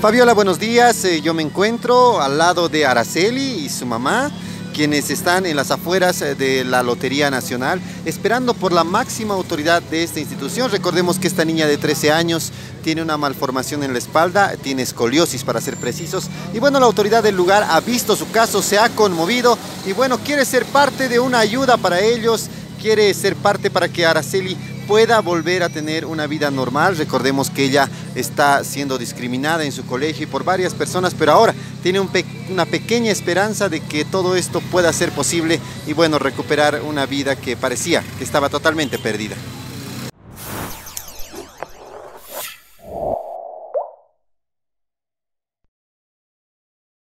Fabiola, buenos días. Eh, yo me encuentro al lado de Araceli y su mamá, quienes están en las afueras eh, de la Lotería Nacional, esperando por la máxima autoridad de esta institución. Recordemos que esta niña de 13 años tiene una malformación en la espalda, tiene escoliosis para ser precisos. Y bueno, la autoridad del lugar ha visto su caso, se ha conmovido y bueno, quiere ser parte de una ayuda para ellos, quiere ser parte para que Araceli pueda volver a tener una vida normal. Recordemos que ella está siendo discriminada en su colegio y por varias personas, pero ahora tiene una pequeña esperanza de que todo esto pueda ser posible y bueno, recuperar una vida que parecía que estaba totalmente perdida.